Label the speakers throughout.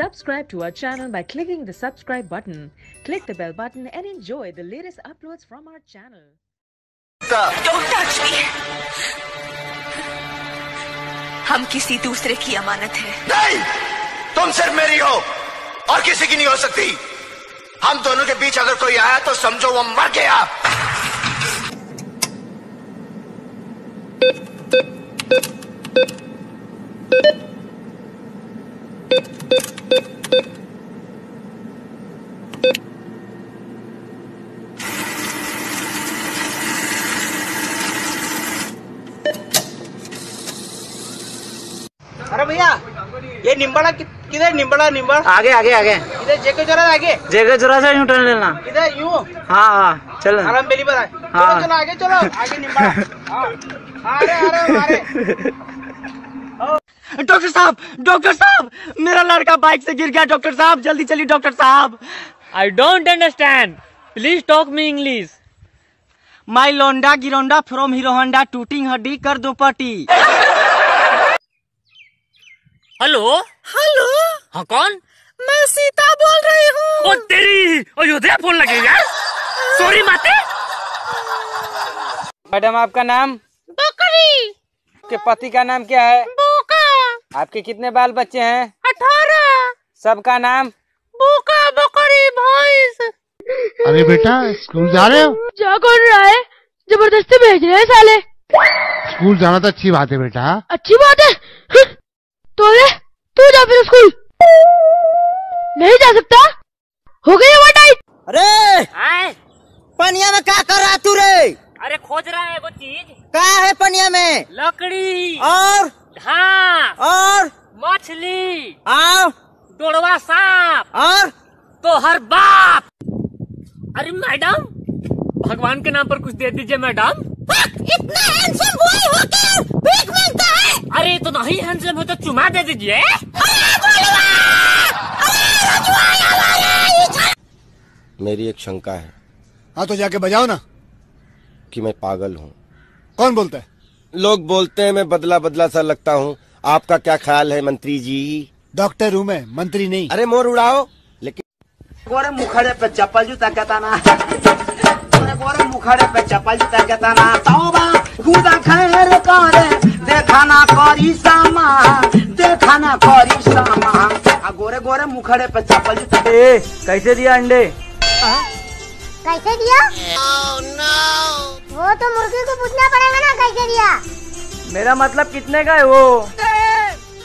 Speaker 1: Subscribe to our channel by clicking the subscribe button. Click the bell button and enjoy the latest uploads from our channel.
Speaker 2: Don't touch me. हम किसी दूसरे की अमानत है
Speaker 3: नहीं तुम सिर्फ़ मेरी हो और किसी की नहीं हो सकती हम दोनों के बीच अगर कोई आया तो समझो वो मर गया
Speaker 4: अरे भैया ये निम्बड़ा किधर निम्बड़ा निम्बड़
Speaker 5: आगे आगे आगे।
Speaker 4: इधर जेके जोरा आगे।
Speaker 5: जगह जरा से यूँ टर्न लेना।
Speaker 4: इधर यूँ?
Speaker 5: हाँ हाँ चल।
Speaker 4: आराम बेली पर आए।
Speaker 5: हाँ।
Speaker 4: चलो आगे चलो आगे निम्बड़ा हाँ। अरे अरे अरे डॉक्टर साहब डॉक्टर साहब मेरा लड़का बाइक से गिर गया डॉक्टर साहब जल्दी चलिए डॉक्टर साहब।
Speaker 6: I don't understand. Please talk me English.
Speaker 4: My लोंडा गिरोंडा फ्रॉम हीरो होंडा टूटिंग हड्डी कर दो पटी
Speaker 6: हेलो
Speaker 4: हेलो
Speaker 6: हाँ कौन?
Speaker 4: मैं सीता बोल रही हूँ।
Speaker 6: ओ तेरी अयोध्या फ़ोन लगे यार सॉरी माते।
Speaker 5: मैडम आपका नाम?
Speaker 4: बकरी।
Speaker 5: आपके पति का नाम क्या है? आपके कितने बाल बच्चे हैं?
Speaker 4: अठारह।
Speaker 5: सबका नाम?
Speaker 4: बोका बकरी भैंस।
Speaker 7: अरे बेटा स्कूल जा रहे हो?
Speaker 8: जा कौन रहा है? ज़बरदस्ती भेज रहे हैं साले।
Speaker 7: स्कूल जाना तो अच्छी बात है बेटा।
Speaker 8: अच्छी बात है? तो ले तू जा फिर स्कूल। नहीं जा सकता? हो गई हवा टाइट
Speaker 4: अरे! पनिया में क्या कर रहा तू रे?
Speaker 6: अरे खोज रहा है वो चीज़।
Speaker 4: क्या है पनिया में?
Speaker 6: लकड़ी।
Speaker 4: और?
Speaker 6: घास
Speaker 4: और?
Speaker 6: मछली
Speaker 4: आओ
Speaker 6: डोड़वा सांप
Speaker 4: और?
Speaker 6: तो हर बाप। अरे मैडम भगवान के नाम पर कुछ दे दीजिए मैडम।
Speaker 4: इतना हैंडसम बॉय होकर भीख माँगता है?
Speaker 6: अरे तो नहीं हैंडसम हो तो चुमा दे दीजिए।
Speaker 3: मेरी एक शंका है।
Speaker 7: हाँ तो जाके बजाओ ना।
Speaker 3: कि मैं पागल हूँ।
Speaker 7: कौन बोलता है?
Speaker 3: लोग बोलते हैं मैं बदला बदला सा लगता हूँ। आपका क्या ख्याल है मंत्री जी?
Speaker 7: डॉक्टर हूँ मैं मंत्री नहीं।
Speaker 3: अरे मोर उड़ाओ। लेकिन
Speaker 4: गोरे मुखड़े पे चप्पल जूता कहता ना। गोरे गोरे मुखड़े पे चप्पल जूता कहता ना। तौबा खुदा खैर करे देखा ना करी सामा देखा ना करी सामा। आ गोरे गोरे मुखड़े पे चप्पल जूता
Speaker 5: ए, कैसे दिया अंडे?
Speaker 9: कैसे दिया? वो तो मुर्गी को पूछना दिया।
Speaker 5: मेरा मतलब कितने का है वो?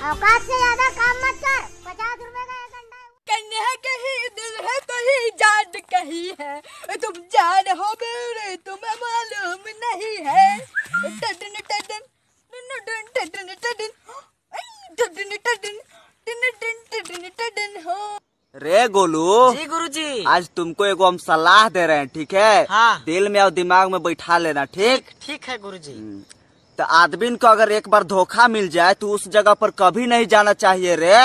Speaker 9: औकात से ज़्यादा काम मत कर। पचास रुपए का एक अंडा है।
Speaker 8: कन्या कहीं दिल है कहीं जान कहीं है। तुम जान हो मेरे तुम्हें मालूम नहीं है। टडन टडन टडन टडन टडन टडन टडन टडन टडन टडन हो।
Speaker 4: रे गोलू।
Speaker 6: जी गुरुजी।
Speaker 4: आज तुमको एगो हम सलाह दे रहे हैं ठीक है?
Speaker 6: हाँ।
Speaker 4: दिल में और दिमाग में बैठा लेना ठीक?
Speaker 6: ठीक है गुरुजी।
Speaker 4: तो आदमी को अगर एक बार धोखा मिल जाए तो उस जगह पर कभी नहीं जाना चाहिए रे।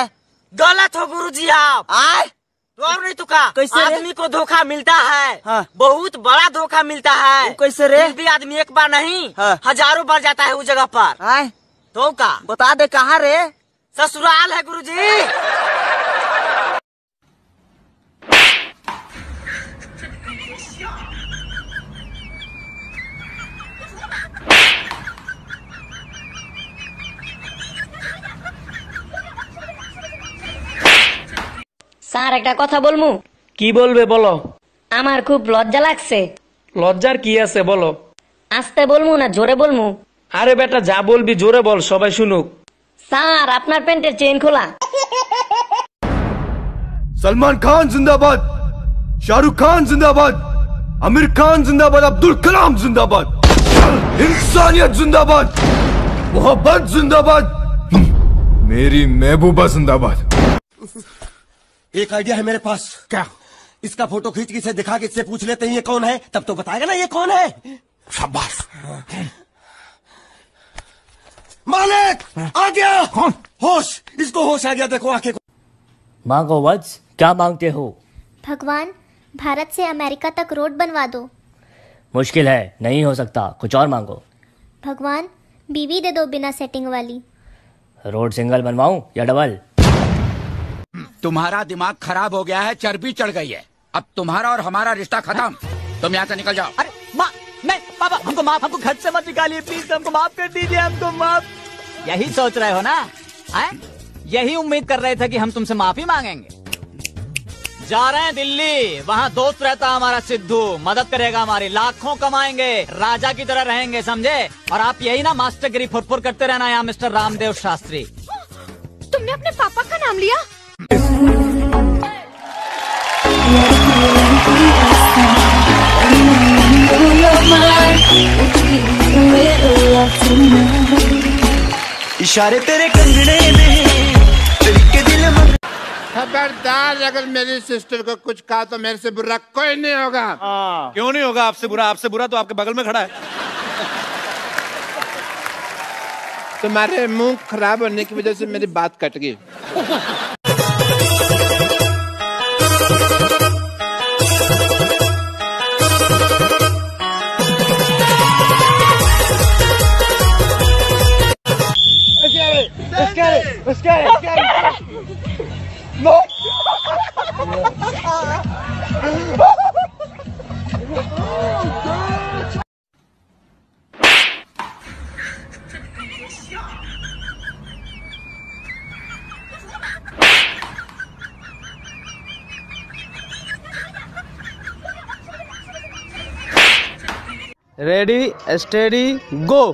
Speaker 6: गलत हो गुरुजी आप।
Speaker 4: आए।
Speaker 6: तो और नहीं तो का?
Speaker 4: कैसे
Speaker 6: आदमी को धोखा मिलता है।
Speaker 4: हाँ।
Speaker 6: बहुत बड़ा धोखा मिलता है।
Speaker 4: कैसे रे?
Speaker 6: भी आदमी एक बार नहीं
Speaker 4: हाँ।
Speaker 6: हज़ारों बार जाता है उस जगह पर।
Speaker 4: आए।
Speaker 6: तो का?
Speaker 4: बता दे कहाँ रे?
Speaker 6: ससुराल है गुरुजी।
Speaker 10: স্যার একটা কথা বলমু
Speaker 6: কি বলবে বলো
Speaker 10: আমার খুব লজ্জা লাগছে
Speaker 6: লজ্জার কি আছে বলো
Speaker 10: আস্তে বলমু না জোরে বলমু
Speaker 6: আরে বেটা যা বলবি জোরে বল সবাই শুনুক
Speaker 10: স্যার আপনার প্যান্টের চেন খোলা
Speaker 3: सलमान खान जिंदाबाद शाहरुख खान जिंदाबाद आमिर खान जिंदाबाद अब्दुल कलाम जिंदाबाद इंसानियत जिंदाबाद मोहब्बत जिंदाबाद मेरी महबूबा जिंदाबाद
Speaker 11: एक आइडिया है मेरे पास। क्या? इसका फ़ोटो खींच के इसे दिखा के इससे पूछ लेते हैं ये कौन है? तब तो बताएगा ना ये कौन है। शाबाश। मालिक आ गया। कौन? होश। इसको होश आ गया देखो आँखें
Speaker 6: मांगो वज क्या मांगते हो?
Speaker 9: भगवान भारत से अमेरिका तक रोड बनवा दो।
Speaker 6: मुश्किल है नहीं हो सकता। कुछ और मांगो।
Speaker 9: भगवान बीवी दे दो बिना सेटिंग वाली।
Speaker 6: रोड सिंगल बनवाऊं या डबल?
Speaker 12: तुम्हारा दिमाग खराब हो गया है चर्बी चढ़ गई है। अब तुम्हारा और हमारा रिश्ता खत्म। तुम यहाँ से निकल जाओ।
Speaker 13: अरे माँ नहीं पापा हमको माफ़ हमको घर से मत निकालिए प्लीज़ हमको माफ़ कर दीजिए हमको माफ़। यही सोच रहे हो ना? हैं? यही उम्मीद कर रहे थे कि हम तुमसे माफ़ी मांगेंगे। जा रहे हैं दिल्ली वहाँ दोस्त रहता हमारा सिद्धू। मदद करेगा हमारी लाखों कमाएँगे राजा की तरह रहेंगे समझे? और आप यही ना मास्टरगिरी फुरफुर करते रहना यहाँ मिस्टर रामदेव शास्त्री।
Speaker 8: तुमने अपने पापा का नाम लिया?
Speaker 11: इशारे तेरे कंगने में के दिल
Speaker 14: खबरदार अगर मेरी सिस्टर को कुछ कहा तो मेरे से बुरा कोई नहीं होगा।
Speaker 15: आ, क्यों नहीं होगा? आपसे बुरा आपसे बुरा तो आपके बगल में खड़ा है।
Speaker 14: तुम्हारे मुँह खराब होने की वजह से मेरी बात कट गई।
Speaker 5: Let's get it!
Speaker 11: Let's get
Speaker 14: it! Let's get it! Let's get it. no!
Speaker 5: Ready steady go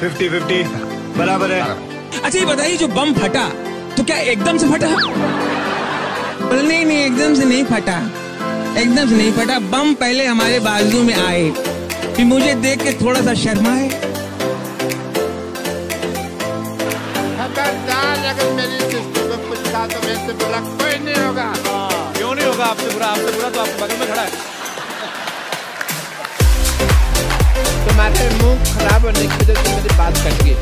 Speaker 5: fifty fifty
Speaker 11: बराबर है।
Speaker 16: अच्छा ये बताइए जो बम फटा तो क्या एकदम से फटा? बोले, नहीं नहीं एकदम से नहीं फटा। एकदम से नहीं फटा। बम पहले हमारे बाजू में आए। फिर मुझे देख के थोड़ा सा शर्माए
Speaker 14: खबरदार अगर मेरी सिस्टर। को तो मेरे से बुरा कोई नहीं होगा।
Speaker 15: क्यों नहीं होगा? आपसे बुरा आपसे बुरा तो आपके बगल में खड़ा है।
Speaker 14: तुम्हारे मुँह खराब होने की वजह से मेरी बात कट गई।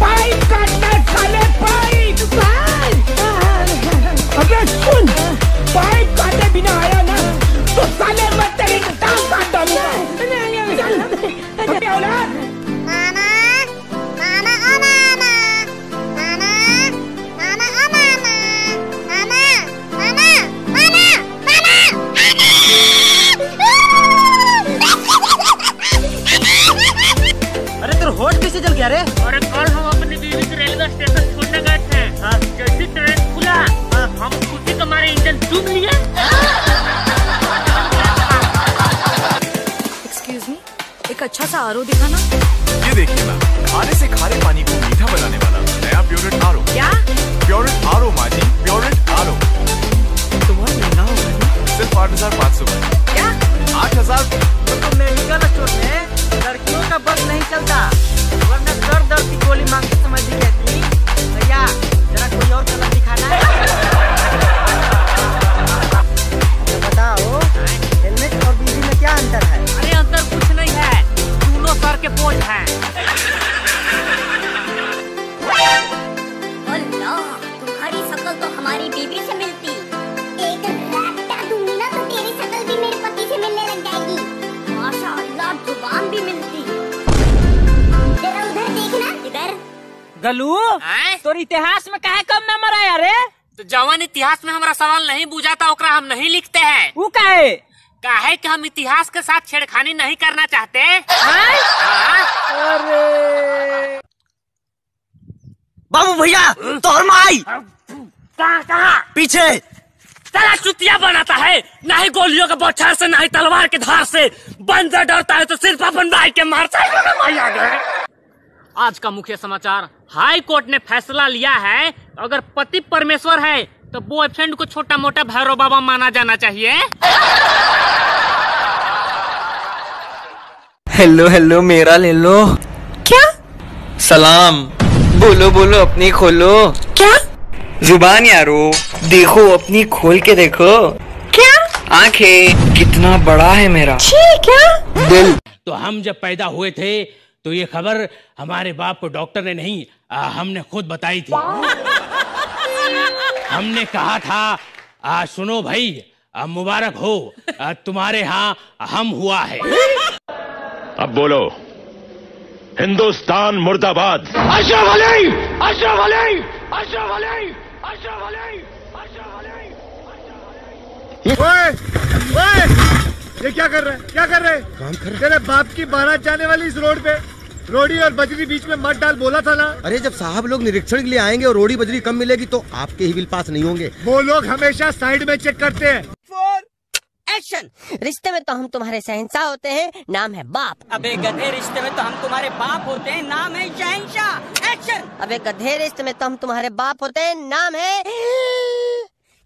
Speaker 6: पाइप काटना साले पाइप।
Speaker 13: जल गया
Speaker 6: कल हम अपनी बीवी को रेलवे स्टेशन छोड़ने गए थे जैसे ट्रेन खुला हम खुशी तुम्हारे इंजन डूब लिए।
Speaker 8: एक्सक्यूज मी एक अच्छा सा आरो दिखाना।
Speaker 17: ये देखिए मैम खाने से खारे पानी को मीठा बनाने वाला नया प्योरेट आरो
Speaker 8: क्या?
Speaker 17: प्योरेट आरो माजी प्योरेट आरो
Speaker 13: तो बहुत महँगा होगा
Speaker 17: सिर्फ़ आठ हज़ार पाँच सौ
Speaker 8: क्या?
Speaker 17: आठ हज़ार?
Speaker 13: तो मेडिकल स्टोर में लड़कियों का बस नहीं चलता। तो
Speaker 9: हमारी बीबी से मिलती। एक रट्टा दूँगी ना तो तेरी शक्ल भी मेरे पति से मिलने लग जाएगी। माशाअल्लाह ज़ुबान भी मिलती। जरा उधर देखना इधर।
Speaker 13: गलू तोर इतिहास में काहे कम नंबर आया रे
Speaker 6: तो जवान इतिहास में हमारा सवाल नहीं बुझाता ओकरा हम नहीं लिखते हैं।
Speaker 13: वो काहे?
Speaker 6: काहे कि हम इतिहास के साथ छेड़खानी नहीं करना चाहते?
Speaker 13: अरे! बाबू भैया तोहर माई।
Speaker 6: कहाँ कहाँ?
Speaker 13: पीछे।
Speaker 6: साला चुतिया बनाता है। ना ही गोलियों के बौछार से ना ही तलवार के धार से। बंदर डरता है तो सिर्फ़ अपन भाई के मारता है आज का मुख्य समाचार हाई कोर्ट ने फैसला लिया है। अगर पति परमेश्वर है तो बॉयफ्रेंड को छोटा मोटा भैरव बाबा माना जाना चाहिए।
Speaker 5: हेलो हेलो मेरा ले लो।
Speaker 8: क्या?
Speaker 5: सलाम। बोलो बोलो अपनी खोलो। ज़ुबान यारो देखो अपनी खोल के देखो।
Speaker 8: क्या?
Speaker 5: आँखें कितना बड़ा है मेरा।
Speaker 8: क्या?
Speaker 5: दिल।
Speaker 6: तो हम जब पैदा हुए थे तो ये खबर हमारे बाप को डॉक्टर ने नहीं आ, हमने खुद बताई थी। हमने कहा था आ, सुनो भाई आ, मुबारक हो आ, तुम्हारे यहाँ हम हुआ है।
Speaker 12: अब बोलो हिंदुस्तान मुर्दाबाद।
Speaker 18: अशरफ अली अशरफ अली अशरफ अली अशरफ अली।
Speaker 7: ओए ओए ये क्या कर रहे हैं? क्या कर रहे हैं? काम कर रहे तेरे बाप की बारात जाने वाली इस रोड पे। रोडी और बजरी बीच में मत डाल बोला था ना।
Speaker 11: अरे जब साहब लोग निरीक्षण के लिए आएँगे और रोड़ी बजरी कम मिलेगी तो आपके ही बिल पास नहीं होंगे।
Speaker 7: वो लोग हमेशा साइड में चेक करते हैं।
Speaker 19: एक्शन रिश्ते में तो हम तुम्हारे शहंशाह होते हैं। नाम है बाप।
Speaker 10: अबे गधे रिश्ते में तो हम तुम्हारे बाप होते हैं। नाम है शहनशाह एक्शन
Speaker 19: अबे गधे रिश्ते में तो हम तुम्हारे बाप होते हैं। नाम है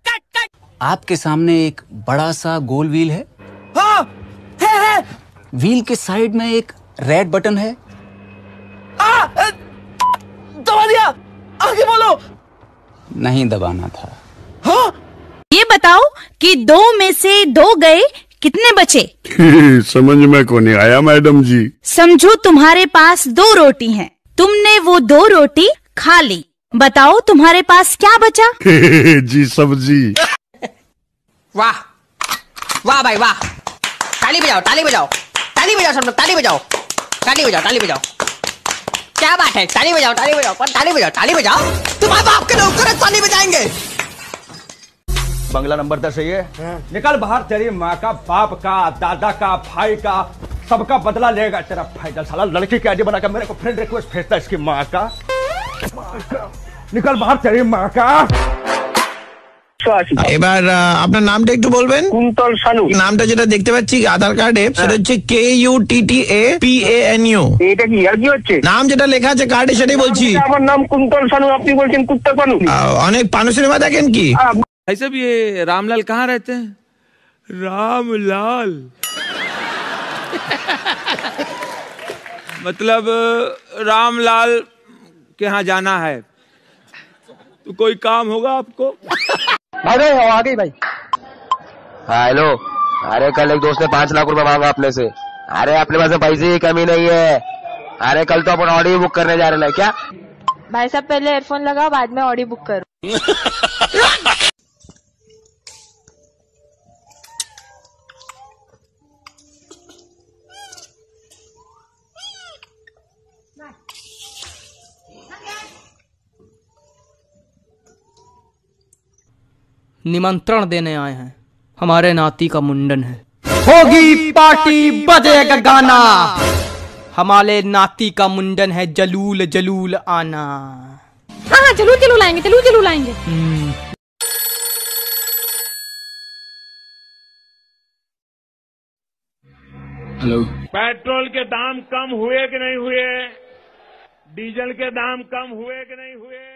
Speaker 19: कट कट।
Speaker 20: आपके सामने एक बड़ा सा गोल व्हील है।
Speaker 11: हाँ है है।
Speaker 20: व्हील के साइड में एक रेड बटन है।
Speaker 11: आ, दबा दिया। आगे बोलो।
Speaker 20: नहीं दबाना था।
Speaker 21: ये बताओ कि दो में से दो गए कितने बचे?
Speaker 12: समझ में को नहीं आया मैडम जी।
Speaker 21: समझो तुम्हारे पास दो रोटी हैं। तुमने वो दो रोटी खा ली। बताओ तुम्हारे पास क्या बचा?
Speaker 12: जी सब्ज़ी।
Speaker 10: वाह। वाह भाई वाह। ताली बजाओ ताली बजाओ। ताली बजाओ सब लोग ताली बजाओ। ताली बजाओ ताली बजाओ। क्या बात है? ताली बजाओ ताली बजाओ पर ताली बजाओ ताली बजाओ। तुम्हारे बाप के लोग ताली बजाएँगे।
Speaker 11: बंगला नंबर दस है निकल बाहर तेरी माँ का बाप का दादा का भाई का सबका बदला लेगा तेरा फायदा साला लड़की की आईडी बनाकर मेरे को फ्रेंड रिक्वेस्ट भेजता है इसकी माँ का নিকাল বাহার তেরি মাকা
Speaker 22: এবার আহ, আপনার নামটা একটু বলবেন কুন্তল সানু নামটা যেটা দেখতে পাচ্ছি আধার কার্ডে সেটা হচ্ছে K U T T A P A N U এটা কি আর কি হচ্ছে নাম যেটা লেখা আছে কার্ডে সেটাই বলছি আমার নাম কুন্তল সানু আপনি বলছেন কুত্তা পানু অনেক পানু সিনেমা দেখেন কি
Speaker 1: भाई साहब ये रामलाल कहाँ रहते हैं? रामलाल। मतलब रामलाल के यहाँ जाना है। तो कोई काम होगा आपको?
Speaker 23: भाई आ गई भाई।
Speaker 24: हाँ हेलो अरे कल एक दोस्त ने पाँच लाख रुपए मांगा अपने से। अरे अपने पास पैसे की कमी नहीं है। अरे कल तो अपन ऑडियो बुक करने जा रहे हैं। क्या?
Speaker 25: भाई साहब पहले एयरफोन लगाओ बाद में ऑडियो बुक करो।
Speaker 26: निमंत्रण देने आए हैं। हमारे नाती का मुंडन है।
Speaker 10: होगी पार्टी बजेगा गाना
Speaker 26: हमारे नाती का मुंडन है जलूल जलूल आना।
Speaker 25: हाँ हाँ ज़रूर ज़रूर लाएँगे ज़रूर ज़रूर लाएँगे
Speaker 12: हेलो।
Speaker 27: पेट्रोल के दाम कम हुए कि नहीं हुए? डीजल के दाम कम हुए कि नहीं हुए?